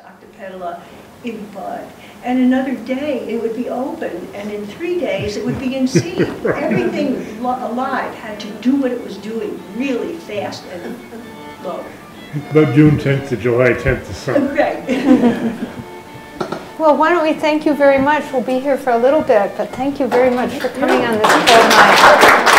Octopetala in bud. And another day, it would be open, and in three days, it would be in seed. Everything alive had to do what it was doing really fast and low. About June 10th to July 10th to summer. Right. Well, why don't we thank you very much? We'll be here for a little bit, but thank you very much for coming on this cold night.